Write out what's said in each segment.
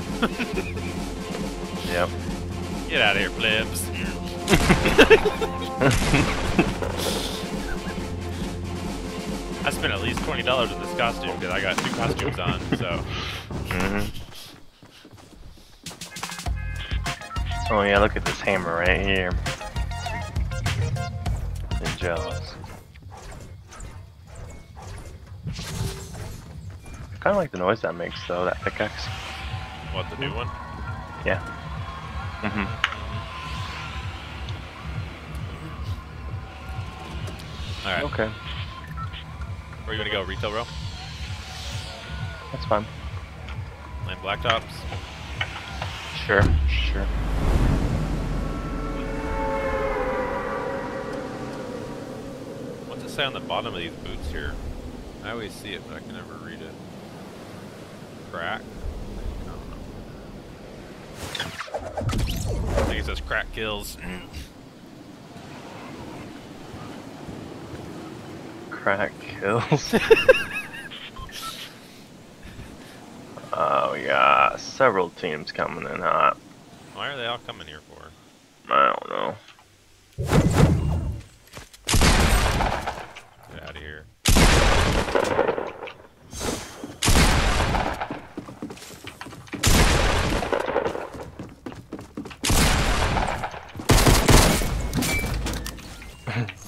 yep. Get out of here, plebs. I spent at least twenty dollars on this costume because I got two costumes on. So. Mm hmm Oh yeah, look at this hammer right here. I'm jealous. Kind of like the noise that makes though, that pickaxe. What the new one? Yeah. Mm-hmm. All right. Okay, Where are you gonna go? Retail row? that's fine. Land blacktops. Sure, sure. What's it say on the bottom of these boots here? I always see it, but I can never read it. Crack. I don't know. I think it says crack kills. Crack kills. oh yeah, several teams coming in hot. Why are they all coming here for? I don't know. Get out of here.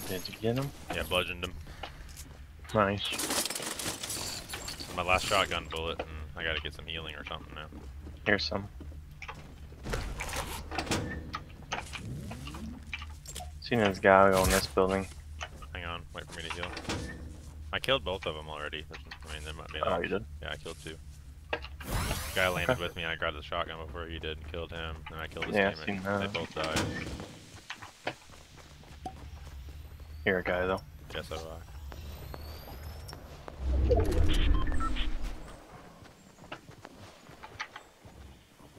Did you get him? Yeah, bludgeoned him. Nice. My last shotgun bullet, and I gotta get some healing or something now. Here's some. Seen this guy go in this building. Hang on, wait for me to heal. I killed both of them already. I mean, there might be. Oh, another- you did? Yeah, I killed two. Guy landed Okay. with me. I grabbed the shotgun before he did and killed him. And I killed his Yeah, teammate. seen They both died. Here, a guy though. Yes, I do I.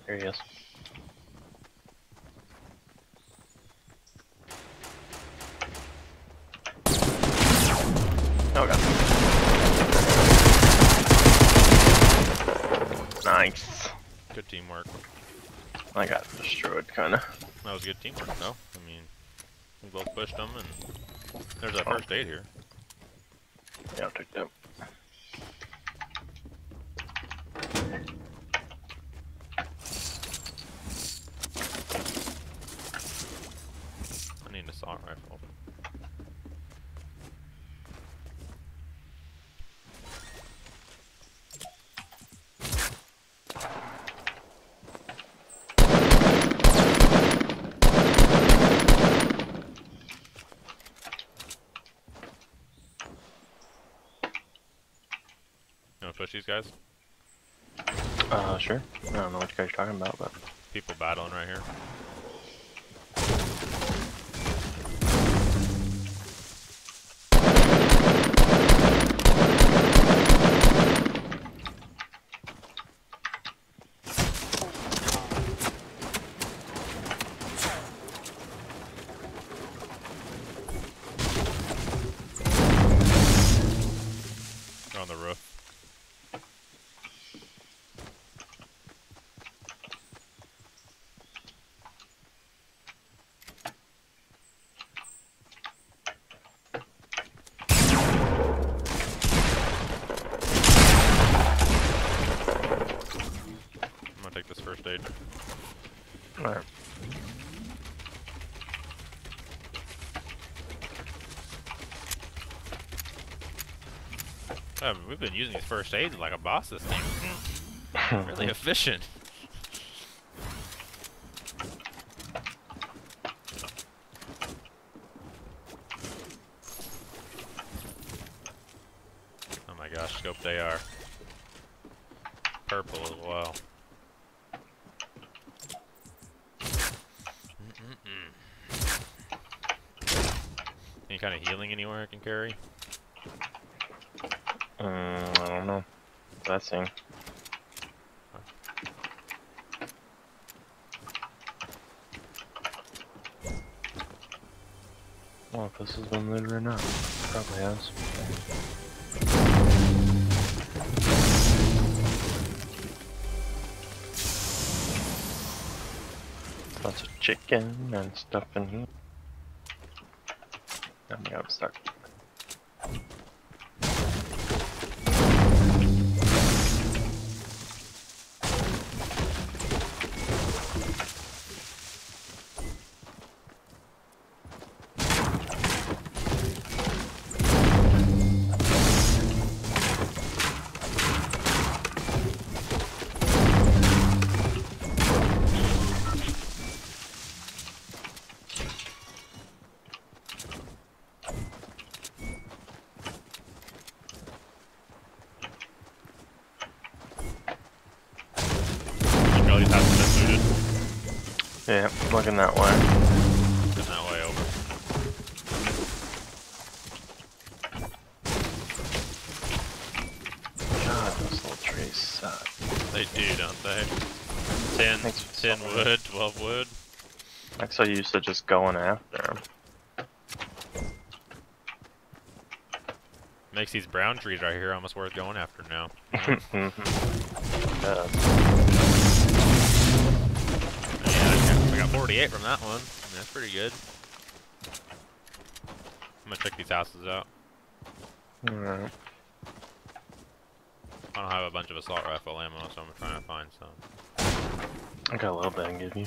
Here he is. Oh god. Nice. Good teamwork. I got destroyed, kinda. That was good teamwork, though. I mean, we both pushed them, and there's a first aid here. Yeah, I'll take that. I need an assault rifle. These guys? Uh, sure. I don't know what you guys are talking about, but People battling right here. They're on the roof. I'm gonna take this first aid. alright. Um, we've been using these first aids like a boss this game. really efficient. Oh my gosh, scoped AR. Purple as well. Mm-mm-mm. Any kind of healing anywhere I can carry? Um, I don't know. That thing. Well, if this has been looted or not. Probably has. Lots of chicken and stuff in here. I'm gonna start. Like looking that way. Been that way over. God, those little trees suck. They do, don't they? 10, Thanks for 10 telling wood, 12 wood. I'm so used to just going after them. Makes these brown trees right here almost worth going after now. Yeah, got- 48 from that one. That's pretty good. I'm gonna check these houses out. Alright. I don't have a bunch of assault rifle ammo, so I'm trying to find some. I got a little bit I can give you.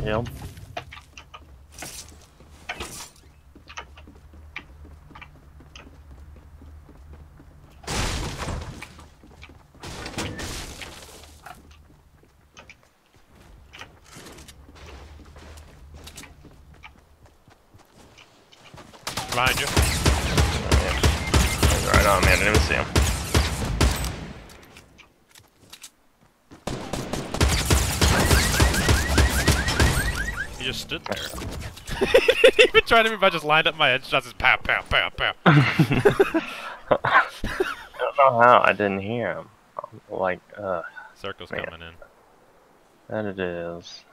That he didn't to move. I just lined up my headshots. Just pow, pow, pow, pow. I don't know how I didn't hear him. Like, uh, Circle's Man. coming in. that it is.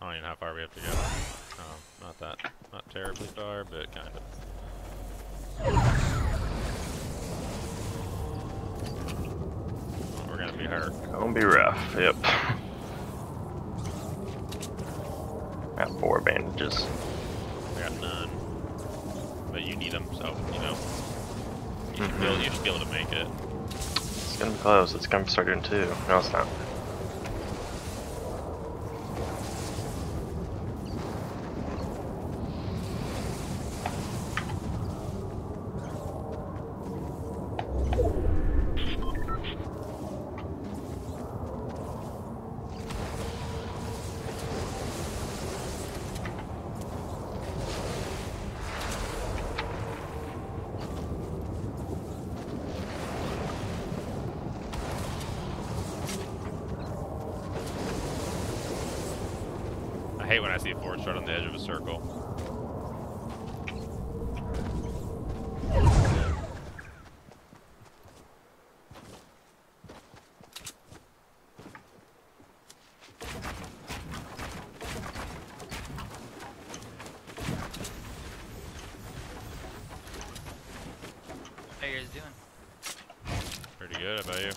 I don't even know how far we have to go. Oh, not that. Not terribly far, but kind of. We're gonna be hurt. Gonna be rough. Yep. Got four bandages. Got none. But you need them, so, you know. You should, be able, you should be able to make it. It's gonna be close. It's gonna be starting too. No, it's not. I hate when I see a forward shot on the edge of a circle. How you guys doing? Pretty good, about you?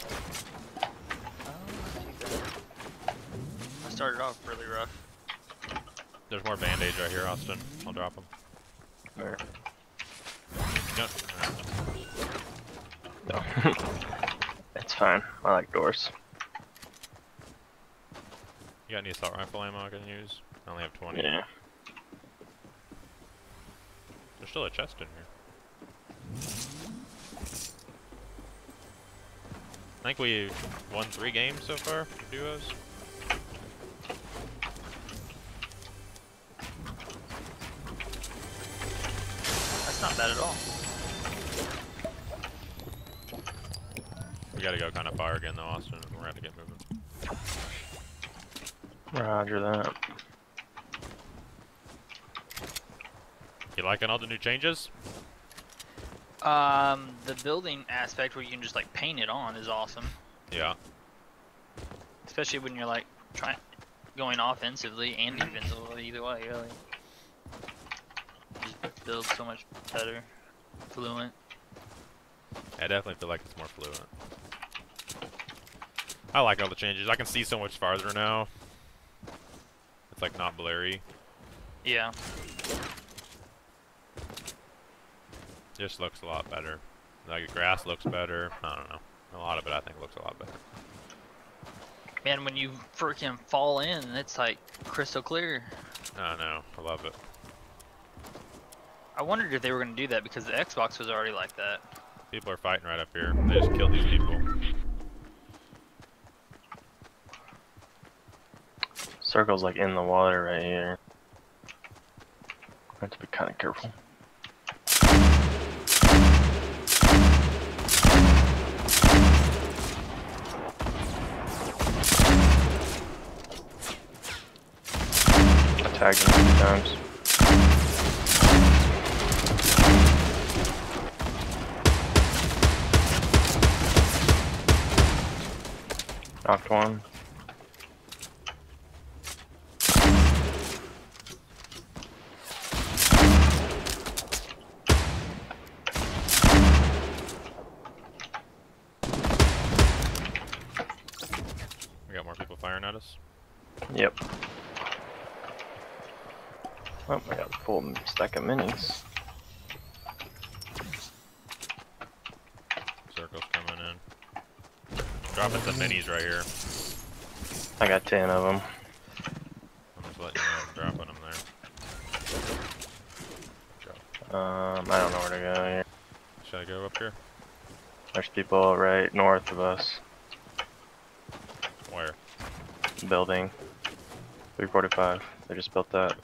Oh, not too bad. I started off really rough. There's more band-aids right here, Austin. I'll drop them. There. No, No. it's fine. I like doors. you got any assault rifle ammo I can use? I only have 20. Yeah. There's still a chest in here. I think we won three games so far duos. Not bad at all. We gotta go kind of far again though, Austin. We're gonna have to get moving. Roger that. You liking all the new changes? Um, the building aspect where you can just like paint it on is awesome, Yeah. especially when you're like trying going offensively and defensively. Either way, really. Just builds so much better, fluent. I definitely feel like it's more fluent. I like all the changes. I can see so much farther now. It's like not blurry. Yeah. Just looks a lot better. Like the grass looks better. I don't know. A lot of it I think looks a lot better. Man, when you freaking fall in, it's like crystal clear. I know. I love it. I wondered if they were gonna do that because the Xbox was already like that. People are fighting right up here. They just killed these people. Circle's like in the water right here. I have to be kind of careful. I tagged him a few times. Knocked one. We got more people firing at us. Yep. Oh, I got a full stack of minis. Circle's coming in. Dropping some minis right here. I got 10 of them. I'm just letting you know I'm dropping them there. Um, I don't know where to go here. Should I go up here? There's people right north of us. Where? Building. 345. They just built that.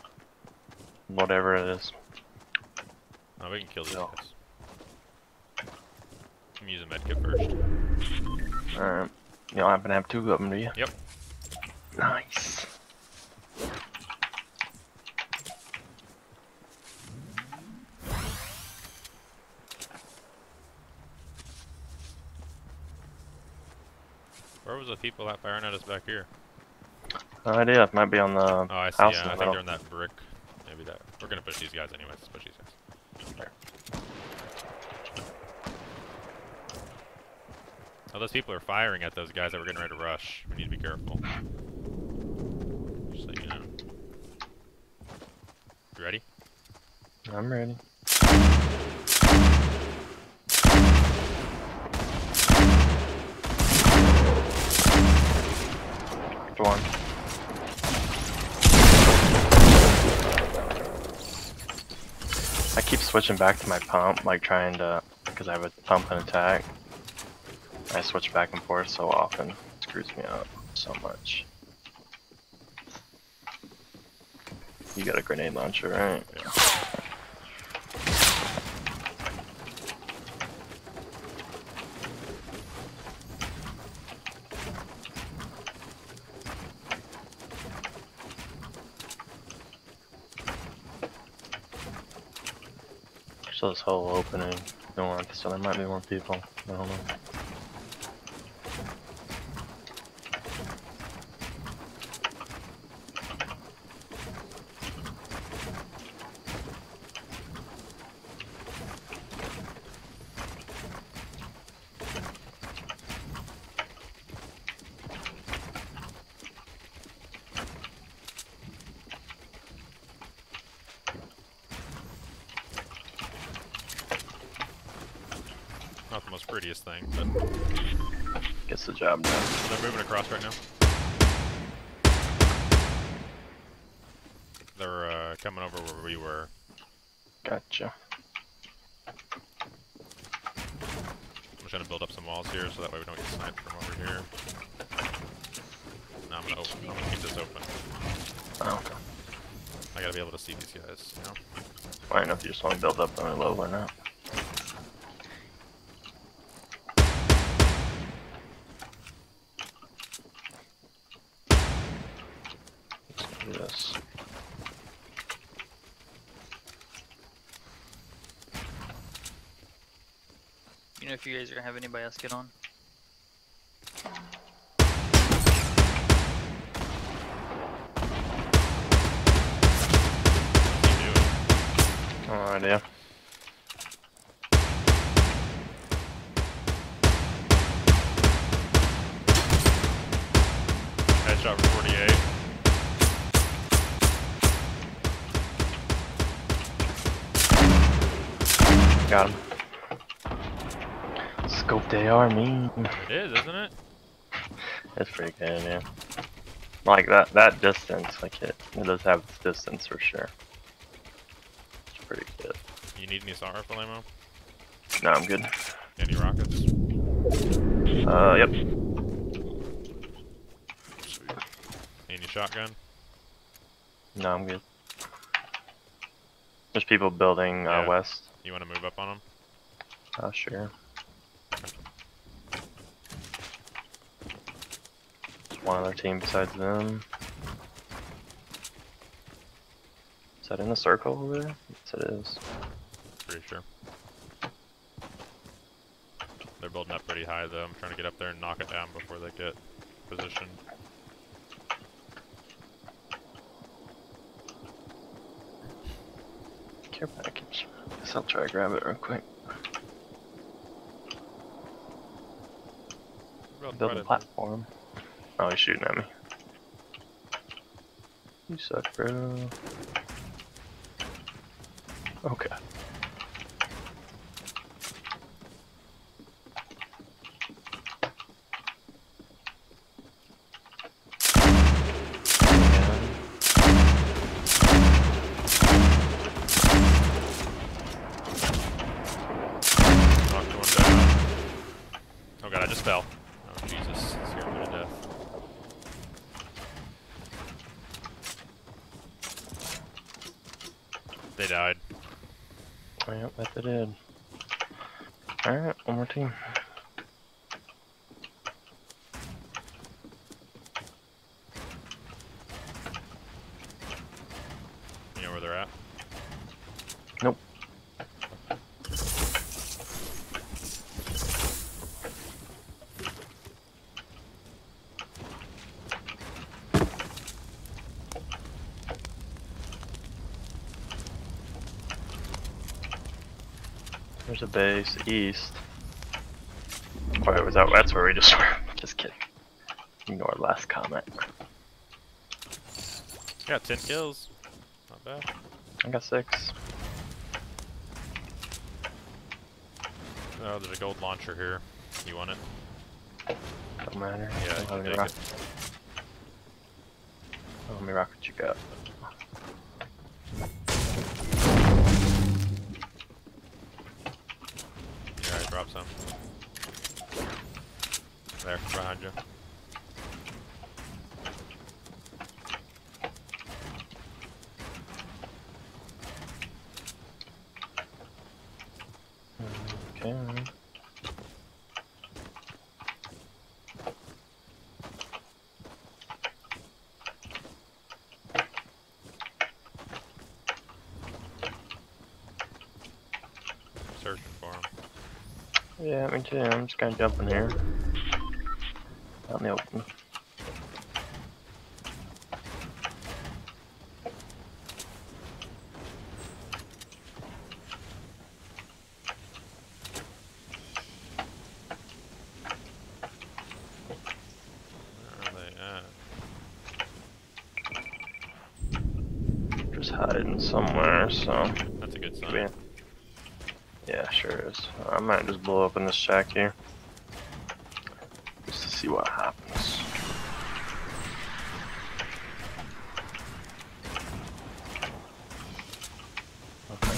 Whatever it is. Oh, we can kill these No. guys. I'm using medkit first. Alright. You don't happen to have two of them, do you? Yep. Nice. Where was the people that firing at us back here? No idea. Might be on the Oh, I see. house Yeah, in I think they're in that brick. Maybe that. We're gonna push these guys anyways. Let's push these guys. Oh, those people are firing at those guys that were getting ready to rush. We need to be careful. Just so you know. You ready? I'm ready. Knocked One. I keep switching back to my pump, like trying to, because I have a pump and attack. I switch back and forth so often, it screws me up so much. You got a grenade launcher, right? So this whole opening north, so there might be more people. I don't know. Not the most prettiest thing, but Gets the job done. They're moving across right now. They're uh, coming over where we were. Gotcha. I'm just gonna build up some walls here so that way we don't get sniped from over here. Now I'm gonna open. I'm gonna keep this open. Oh, okay. I gotta be able to see these guys. You know. I don't know if you just want to build up on a low or not. do this. You know if you guys are gonna have anybody else get on? What's he doing? No idea. Headshot for 48. Got him. Scoped AR mean. It is, isn't it? It's pretty good, yeah. Like that that distance, like it, it does have its distance for sure. It's pretty good. You need any assault rifle ammo? No, I'm good. Any rockets? Uh, yep. Sweet. Any shotgun? No, I'm good. There's people building uh, west. You want to move up on them? Oh, sure. One other team besides them. Is that in the circle over there? Yes, it is. Pretty sure. They're building up pretty high though. I'm trying to get up there and knock it down before they get positioned. Care package. Guess I'll try to grab it real quick. Build a a- platform. Oh, he's shooting at me. You suck, bro. Okay. Knocked one down. Oh god, I just fell. Oh Jesus, scared me to death. They died. Oh, yep, that they did. Team. You know where they're at? Nope. There's a base east. Was that? That's where we just were. Just kidding. Ignore last comment. Got 10 kills. Not bad. I got six. Oh, there's a gold launcher here. You want it? Don't matter. Yeah, Don't you have can any take rock- it. Oh, let me rock what you got. Yeah, I dropped some. There, behind you. Okay. Searching for him. Yeah, me too. I'm just gonna jump in here. Out in the open. Where are they at? Just hiding somewhere, so. That's a good sign. Yeah. Yeah, sure is. I might just blow up in this shack here. Just to see what happens. Okay.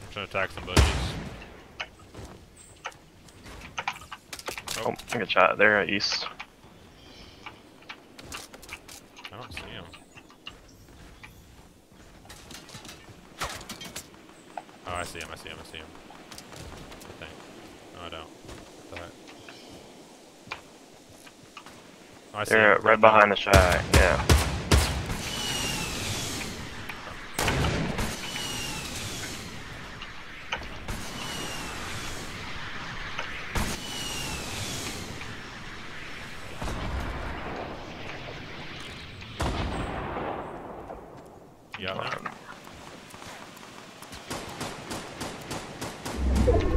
I'm trying to attack some bushes. Oh, I got shot there at east. I don't see him. Oh, I see him, I see him, I see him. I think. No, I don't. What the heck? I see They're right behind the shack. Yeah. Yeah,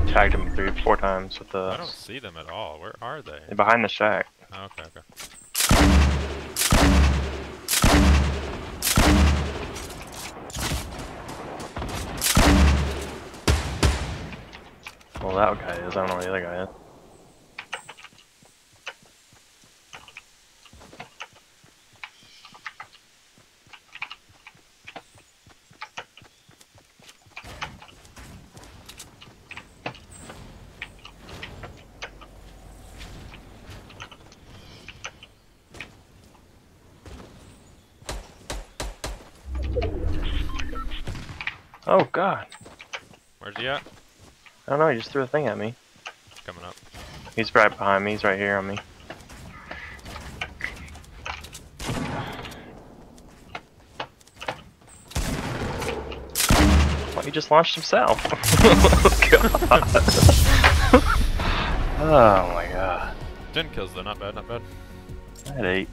tagged him three, four times with the. I don't see them at all. Where are they? behind the shack. Oh, okay, okay. Well, that guy is. I don't know where the other guy is. Oh god. Where's he at? I don't know, he just threw a thing at me. Coming up. He's right behind me, he's right here on me. Well, he just launched himself. oh, god. oh my god. 10 kills though, not bad, not bad. At 8.